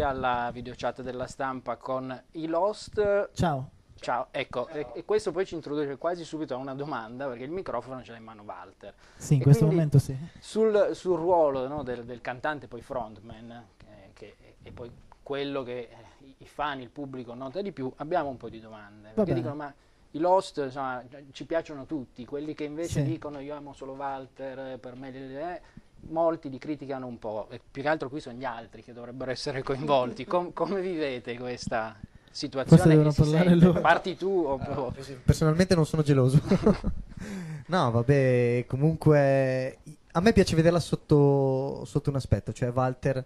alla videochat della stampa con i Lost. Ciao. Ciao, ecco, e, e questo poi ci introduce quasi subito a una domanda, perché il microfono ce l'ha in mano Walter. Sì, in E questo momento sì. Sul, sul ruolo no, del, del cantante, poi frontman, che, che è poi quello che eh, i- fan, il pubblico nota di più, abbiamo un po' di domande. Va Perché bene. dicono, ma i Lost insomma, ci piacciono tutti, quelli che invece Sì. dicono io amo solo Walter, eh, per me le- molti li criticano un po', e più che altro qui sono gli altri che dovrebbero essere coinvolti. Com- come vivete questa situazione? Che si parlare sente? loro. Parti tu o pers- Personalmente non sono geloso. no, vabbè, comunque a me piace vederla sotto, sotto un aspetto, cioè Walter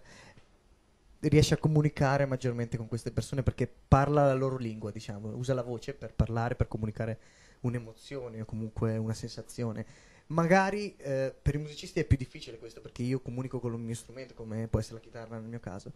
riesce a comunicare maggiormente con queste persone perché parla la loro lingua, diciamo, usa la voce per parlare, per comunicare un'emozione o comunque una sensazione. Magari eh, per i musicisti è più difficile questo perché io comunico con il mio strumento, come può essere la chitarra nel mio caso.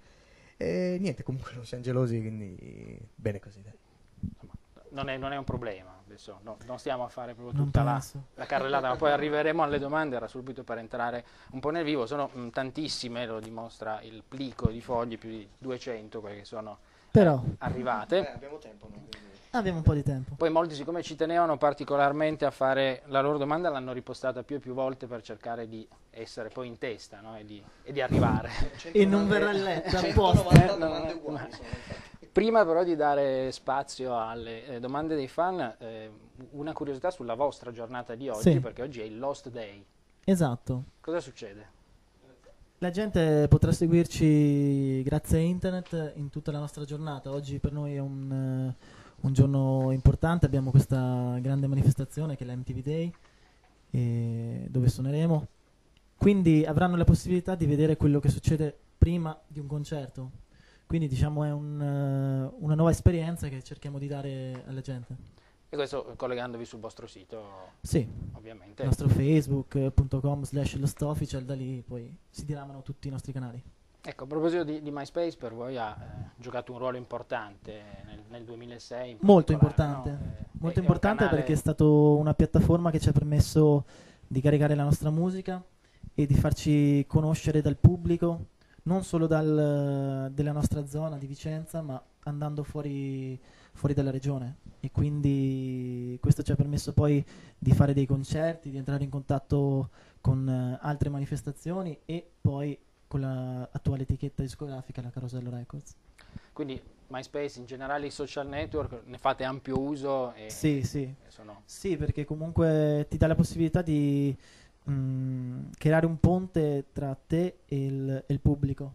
E niente, comunque non siamo gelosi, quindi bene così. Dai. insomma, non, è, non è un problema. Adesso no, non stiamo a fare proprio tutta la, la carrellata, ma poi arriveremo alle domande, era subito per entrare un po' nel vivo, sono mh, tantissime, lo dimostra il plico di fogli, più di 200 quelle che sono Però arrivate. abbiamo tempo, no? Abbiamo un po' di tempo. Poi molti, siccome ci tenevano particolarmente a fare la loro domanda, l'hanno ripostata più e più volte per cercare di essere poi in testa no? e, di, e di arrivare. E non verrà letta apposta. 190 Eh, no, no. Prima però di dare spazio alle eh, domande dei fan, eh, una curiosità sulla vostra giornata di oggi, Sì. perché oggi è il Lost Day. Esatto. Cosa succede? La gente potrà seguirci grazie a internet in tutta la nostra giornata. Oggi per noi è un, eh, un giorno importante, abbiamo questa grande manifestazione che è la MTV Day, eh, dove suoneremo. Quindi avranno la possibilità di vedere quello che succede prima di un concerto. Quindi diciamo è un, eh, una nuova esperienza che cerchiamo di dare alla gente. E questo collegandovi sul vostro sito, Sì, il ovviamente. nostro facebook.com slash lostofficial, da lì poi si diramano tutti i nostri canali. Ecco, a proposito di, di MySpace, per voi ha eh, giocato un ruolo importante nel, nel 2006. in Molto importante, no? Eh, molto è- importante canale- perché è stata una piattaforma che ci ha permesso di caricare la nostra musica e di farci conoscere dal pubblico, non solo dal- della nostra zona di Vicenza, ma andando fuori, fuori dalla regione. E quindi questo ci ha permesso poi di fare dei concerti, di entrare in contatto con eh, altre manifestazioni e poi con l'attuale etichetta discografica, la Carosello Records. Quindi MySpace in generale, i social network, ne fate ampio uso e, Sì, sì. e Sì, perché comunque ti dà la possibilità di mm, creare un ponte tra te e il, e il pubblico,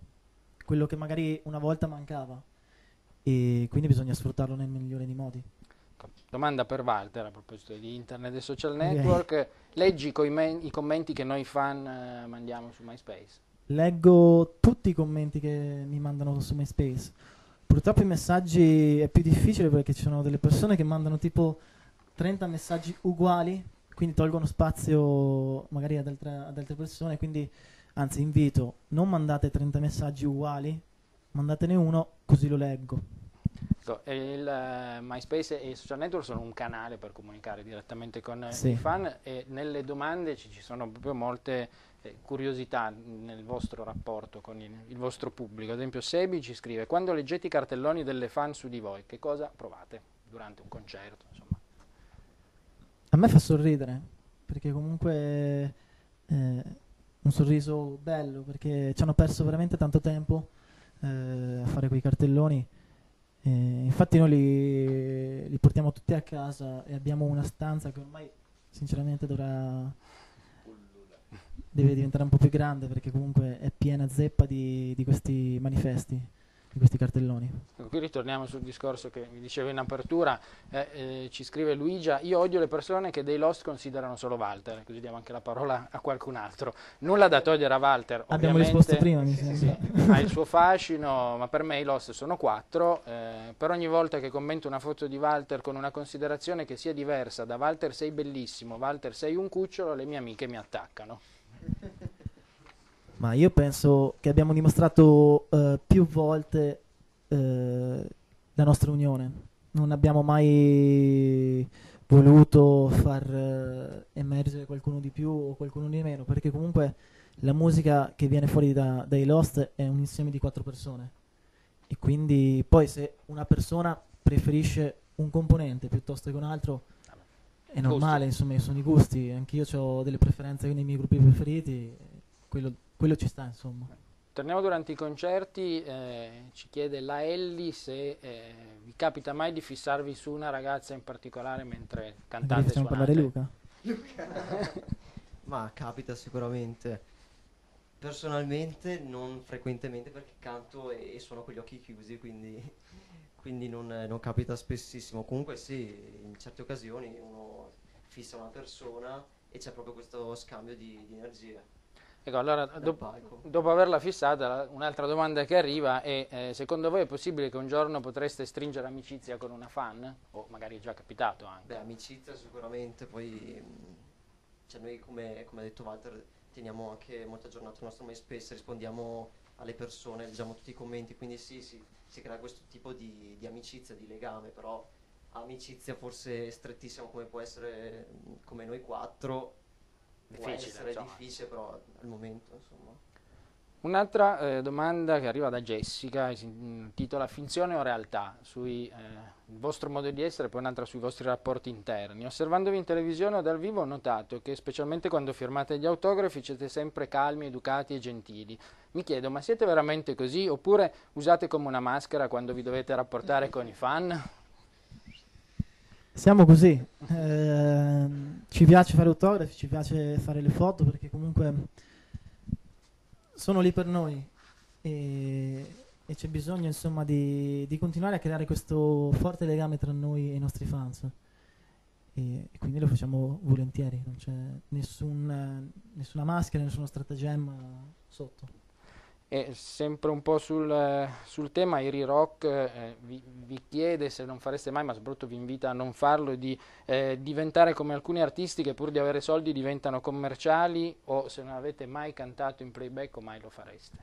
quello che magari una volta mancava, e quindi bisogna sfruttarlo nel migliore dei modi. Domanda per Walter a proposito di internet e social network. Leggi coi men- i commenti che noi fan eh, mandiamo su MySpace. Leggo tutti i commenti che mi mandano su MySpace. Purtroppo i messaggi è più difficile perché ci sono delle persone che mandano tipo 30 messaggi uguali, quindi tolgono spazio magari ad, altra- ad altre persone, quindi anzi invito, non mandate 30 messaggi uguali, mandatene uno così lo leggo. Il eh, MySpace e i social network sono un canale per comunicare direttamente con eh, Sì. i fan e nelle domande ci, ci sono proprio molte curiosità nel vostro rapporto con il, il vostro pubblico. Ad esempio Sebi ci scrive, quando leggete i cartelloni delle fan su di voi, che cosa provate durante un concerto? Insomma. A me fa sorridere, perché comunque è un sorriso bello, perché ci hanno perso veramente tanto tempo eh, a fare quei cartelloni. E infatti noi li, li portiamo tutti a casa e abbiamo una stanza che ormai sinceramente dovrà deve diventare un po' più grande perché comunque è piena zeppa di, di questi manifesti, di questi cartelloni. Ecco, Qui ritorniamo sul discorso che mi dicevo in apertura, eh, eh, ci scrive Luigia, io odio le persone che dei Lost considerano solo Walter, così diamo anche la parola a qualcun altro. Nulla da togliere a Walter, Abbiamo risposto prima, mi sì, sembra. ha il suo fascino, ma per me i Lost sono quattro, eh, per ogni volta che commento una foto di Walter con una considerazione che sia diversa da Walter sei bellissimo, Walter sei un cucciolo, le mie amiche mi attaccano. Ma io penso che abbiamo dimostrato eh, più volte eh, la nostra unione. Non abbiamo mai voluto far eh, emergere qualcuno di più o qualcuno di meno, perché comunque la musica che viene fuori da- dai Lost è un insieme di quattro persone e quindi poi se una persona preferisce un componente piuttosto che un altro è normale, Gusti. insomma, sono i gusti, anch'io ho delle preferenze nei miei gruppi preferiti, quello, quello ci sta, insomma. Torniamo durante i concerti, eh, ci chiede la Ellie se eh, vi capita mai di fissarvi su una ragazza in particolare mentre cantate e facciamo suonate. parlare Luca. Ma capita sicuramente. Personalmente non frequentemente perché canto e, e suono con gli occhi chiusi, quindi, quindi non, non capita spessissimo. Comunque sì, in certe occasioni uno fissa una persona e c'è proprio questo scambio di, di energie. Ecco, allora, dal dopo, averla fissata, un'altra domanda che arriva è, eh, secondo voi è possibile che un giorno potreste stringere amicizia con una fan? O magari è già capitato anche. Beh, amicizia sicuramente, poi cioè noi come, come ha detto Walter teniamo anche molto aggiornato il nostro MySpace, rispondiamo alle persone, leggiamo tutti i commenti, quindi sì, sì si crea questo tipo di, di amicizia, di legame, però amicizia forse strettissima come può essere mh, come noi quattro, può Difficile, essere insomma. difficile, però al momento insomma. Un'altra eh, domanda che arriva da Jessica si intitola Finzione o realtà sui eh, il vostro modo di essere e poi un'altra sui vostri rapporti interni. Osservandovi in televisione o dal vivo ho notato che specialmente quando firmate gli autografi siete sempre calmi, educati e gentili. Mi chiedo, ma siete veramente così oppure usate come una maschera quando vi dovete rapportare con i fan? Siamo così, ehm, ci piace fare autografi, ci piace fare le foto perché comunque sono lì per noi. E, e c'è bisogno insomma di, di continuare a creare questo forte legame tra noi e i nostri fans. E, e quindi lo facciamo volentieri, non c'è nessun, eh, nessuna maschera, nessuno stratagemma sotto. E sempre un po' sul, sul tema, Iri Rock eh, vi, vi chiede se non fareste mai, ma soprattutto vi invita a non farlo, di eh, diventare come alcuni artisti che pur di avere soldi diventano commerciali o se non avete mai cantato in playback o mai lo fareste.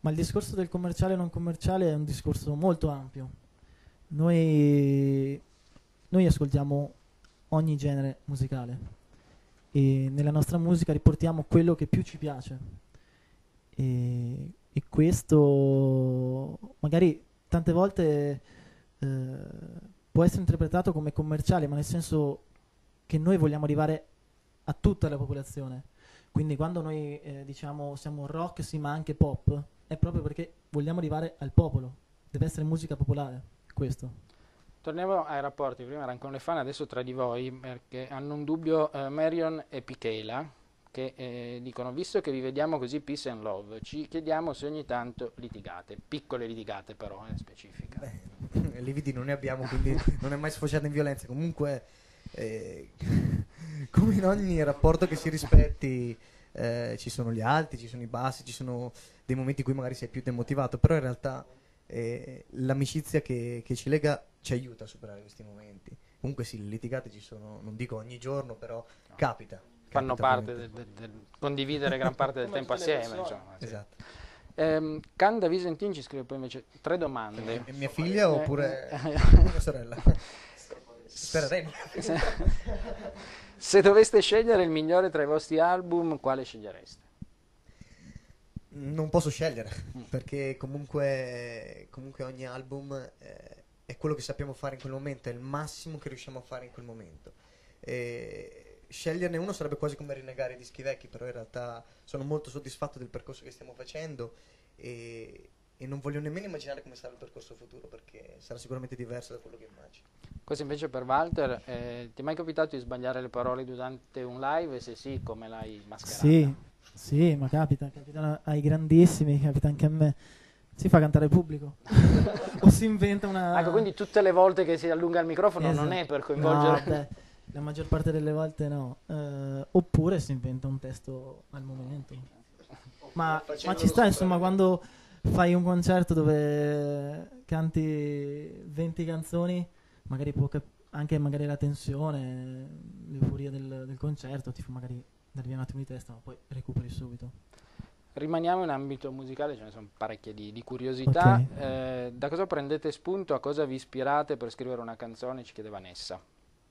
Ma il discorso del commerciale e non commerciale è un discorso molto ampio. Noi, noi ascoltiamo ogni genere musicale e nella nostra musica riportiamo quello che più ci piace. Questo magari tante volte eh, può essere interpretato come commerciale, ma nel senso che noi vogliamo arrivare a tutta la popolazione. Quindi quando noi eh, diciamo siamo rock sì ma anche pop, è proprio perché vogliamo arrivare al popolo. Deve essere musica popolare, questo. Torniamo ai rapporti, prima erano con le fan, adesso tra di voi, perché hanno un dubbio eh, Marion e Pichela, che eh, dicono, visto che vi vediamo così peace and love, ci chiediamo se ogni tanto litigate, piccole litigate però, in specifica. Beh, lividi non ne abbiamo, quindi non è mai sfociata in violenza. Comunque, eh, come in ogni rapporto che si rispetti, eh, ci sono gli alti, ci sono i bassi, ci sono dei momenti in cui magari sei più demotivato, però in realtà eh, l'amicizia che, che ci lega ci aiuta a superare questi momenti. Comunque sì, le litigate ci sono, non dico ogni giorno, però capita. Fanno parte del, del- del condividere gran parte del tempo assieme. Insomma, sì. Esatto. Ehm, Canda Visentin ci scrive poi invece tre domande. È mia figlia oppure Eh, mia sorella? Spereremo. Se doveste scegliere il migliore tra i vostri album, quale scegliereste? Non posso scegliere, perché comunque, comunque ogni album eh, è quello che sappiamo fare in quel momento, è il massimo che riusciamo a fare in quel momento. E sceglierne uno sarebbe quasi come rinnegare i dischi vecchi, però in realtà sono molto soddisfatto del percorso che stiamo facendo e, e non voglio nemmeno immaginare come sarà il percorso futuro, perché sarà sicuramente diverso da quello che immagino. Questo invece per Walter, eh, ti è mai capitato di sbagliare le parole durante un live? E se sì, come l'hai mascherata? Sì, sì, ma capita, capita ai grandissimi, capita anche a me. Si fa cantare il pubblico. o si inventa una... Ecco, quindi tutte le volte che si allunga il microfono non Esatto. è per coinvolgere... No, la maggior parte delle volte no. Eh, oppure si inventa un testo al momento. Ma, ma ci sta, insomma, quando fai un concerto dove canti 20 canzoni, magari può cap- anche magari la tensione, l'euforia del, del concerto, ti fa magari dare via un attimo di testa, ma poi recuperi subito. Rimaniamo in ambito musicale, ce ne sono parecchie di, di curiosità. Ok. Eh, da cosa prendete spunto? A cosa vi ispirate per scrivere una canzone? Ci chiede Vanessa.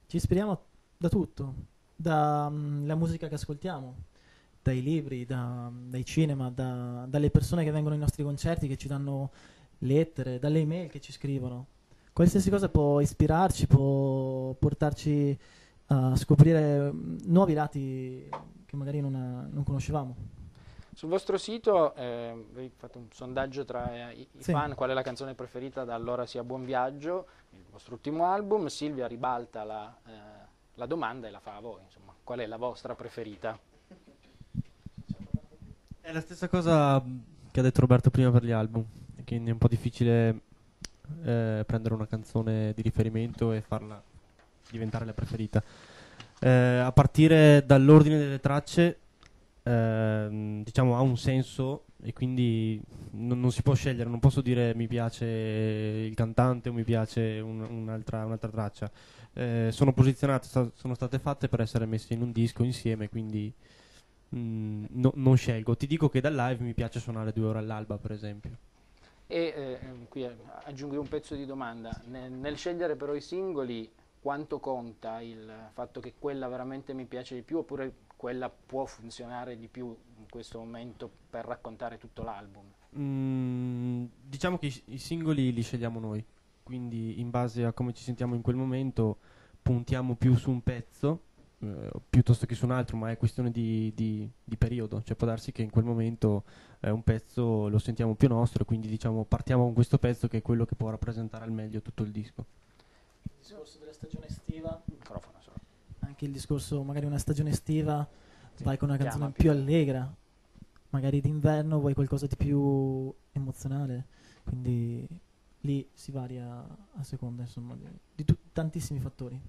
Ci ispiriamo da tutto, dalla musica che ascoltiamo, dai libri, da- dai cinema, da- dalle persone che vengono ai nostri concerti, che ci danno lettere, dalle email che ci scrivono. Qualsiasi cosa può ispirarci, può portarci a scoprire mm, nuovi lati che magari non, ha- non conoscevamo. Sul vostro sito eh, voi fate un sondaggio tra i, i Sì. fan, qual è la canzone preferita da Allora sia buon viaggio, il vostro ultimo album, Silvia ribalta la, eh, la domanda e la fa a voi, insomma, qual è la vostra preferita? È la stessa cosa mh, che ha detto Roberto prima per gli album, quindi è un po' difficile eh, prendere una canzone di riferimento e farla diventare la preferita. Eh, a partire dall'ordine delle tracce, ehm, diciamo, ha un senso e quindi non, non si può scegliere, non posso dire mi piace il cantante o mi piace un- un'altra, un'altra traccia. Eh, sono posizionate, sta- sono state fatte per essere messe in un disco insieme, quindi Mm, no- non scelgo. Ti dico che dal live mi piace suonare due ore all'alba, per esempio. E eh, qui eh, aggiungo un pezzo di domanda, nel, nel scegliere però i singoli, quanto conta il fatto che quella veramente mi piace di più oppure quella può funzionare di più in questo momento per raccontare tutto l'album? Mm, diciamo che i, i singoli li scegliamo noi, quindi in base a come ci sentiamo in quel momento puntiamo più su un pezzo eh, piuttosto che su un altro, ma è questione di, di- di periodo, cioè può darsi che in quel momento eh, un pezzo lo sentiamo più nostro e quindi diciamo partiamo con questo pezzo che è quello che può rappresentare al meglio tutto il disco. Il discorso della stagione estiva, Microfono. Anche il discorso magari una stagione estiva, Sì, vai con una canzone più. più allegra, magari d'inverno vuoi qualcosa di più emozionale, quindi lì si varia a seconda insomma di, di tu- tantissimi fattori.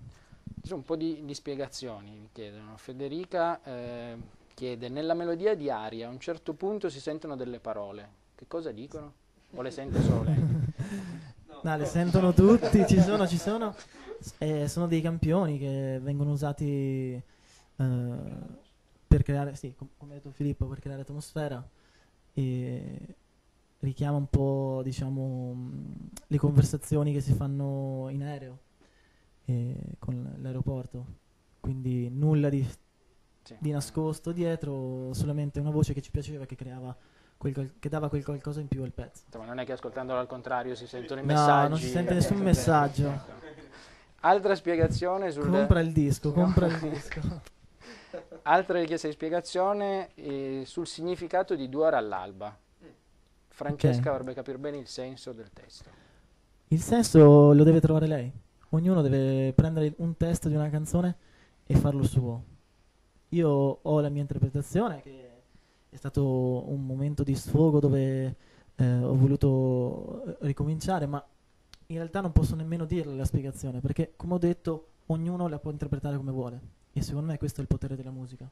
Ci sono un po' di, di spiegazioni, mi chiedono. Federica eh, chiede, nella melodia di Aria a un certo punto si sentono delle parole, che cosa dicono? O le sente solo lei? No, le sentono tutti, ci sono, ci sono. Eh, sono dei campioni che vengono usati eh, per creare, sì, com- come ha detto Filippo, per creare atmosfera e richiama un po', diciamo, mh, le conversazioni che si fanno in aereo eh, con l'aeroporto. Quindi nulla di, Sì. di nascosto dietro, solamente una voce che ci piaceva, che creava quel che dava quel qualcosa in più al pezzo. Insomma, non è che ascoltandolo al contrario si sentono i No, messaggi. non si sente nessun eh, messaggio. ecco. Altra spiegazione sul... Compra il disco, No. compra il disco. Altra richiesta di spiegazione eh, sul significato di due ore all'alba. Francesca Ok. vorrebbe capire bene il senso del testo. Il senso lo deve trovare lei. Ognuno deve prendere un testo di una canzone e farlo suo. Io ho la mia interpretazione, che è stato un momento di sfogo dove eh, ho voluto eh, ricominciare, ma in realtà non posso nemmeno dirle la spiegazione, perché come ho detto, ognuno la può interpretare come vuole. E secondo me questo è il potere della musica.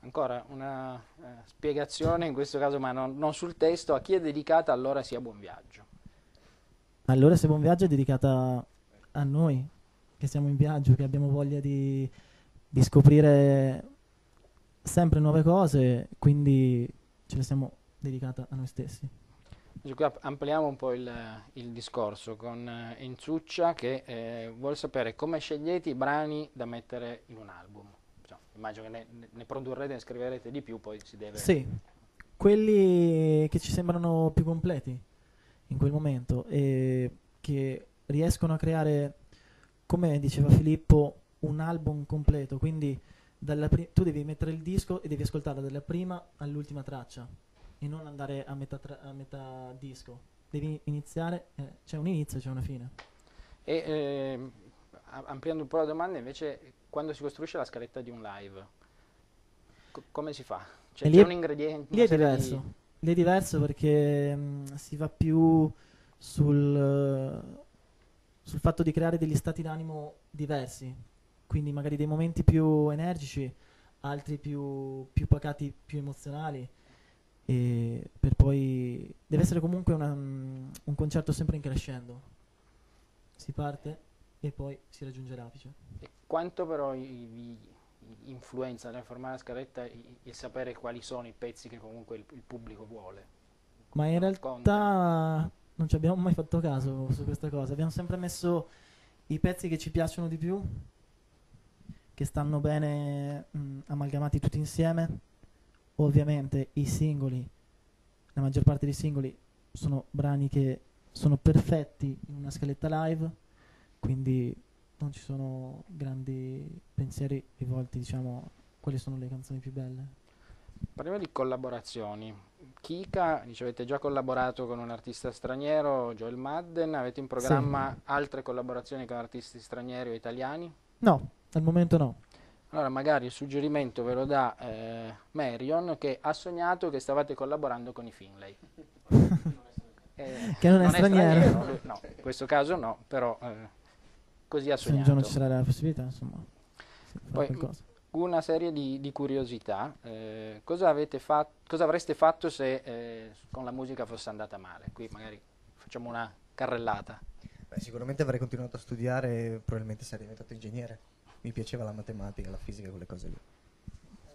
Ancora una eh, spiegazione, in questo caso ma non, non sul testo, a chi è dedicata allora sia buon viaggio. Allora, se Buon Viaggio è dedicata a noi, che siamo in viaggio, che abbiamo voglia di, di scoprire sempre nuove cose, quindi ce la siamo dedicata a noi stessi. Qui ampliamo un po' il, il discorso con eh, Enzuccia che eh, vuole sapere come scegliete i brani da mettere in un album. Insomma, immagino che ne, ne- produrrete, ne scriverete di più, poi si deve... Sì, quelli che ci sembrano più completi in quel momento e che riescono a creare, come diceva Filippo, un album completo. Quindi pri- tu devi mettere il disco e devi ascoltarla dalla prima all'ultima traccia e non andare a metà, tra- a metà disco. Devi iniziare, eh, c'è un inizio e c'è una fine. E a- ampliando un po' la domanda, invece, quando si costruisce la scaletta di un live, co- come si fa? Cioè, c'è è- un ingrediente... Lì è serie di- diverso. Lì è diverso perché mh, si va più sul, eh, sul fatto di creare degli stati d'animo diversi. Quindi magari dei momenti più energici, altri più, più pacati, più emozionali. E per poi deve essere comunque una, mm, un concerto sempre in crescendo. Si parte e poi si raggiunge l'apice. E quanto però vi influenza nel formare la scaletta il sapere quali sono i pezzi che comunque il, il pubblico vuole? Ma in realtà non ci abbiamo mai fatto caso su questa cosa. Abbiamo sempre messo i pezzi che ci piacciono di più, che stanno bene mh, amalgamati tutti insieme. Ovviamente i singoli, la maggior parte dei singoli sono brani che sono perfetti in una scaletta live, quindi non ci sono grandi pensieri rivolti, diciamo, a quali sono le canzoni più belle. Parliamo di collaborazioni. Kika, dice, avete già collaborato con un artista straniero, Joel Madden, avete in programma altre collaborazioni con artisti stranieri o italiani? No, al momento no. Allora magari il suggerimento ve lo dà eh, Marion che ha sognato che stavate collaborando con i Finlay. Eh, Che non è straniero. lui- no, in questo caso no, però eh, così ha Se un giorno ci sognato. sarà la possibilità, insomma, Poi. Una serie di, di curiosità. eh, cosa, avete fa- cosa avreste fatto se eh, con la musica fosse andata male? Qui magari facciamo una carrellata. Beh, sicuramente avrei continuato a studiare e probabilmente sarei diventato ingegnere. Mi piaceva la matematica, la fisica, quelle cose lì.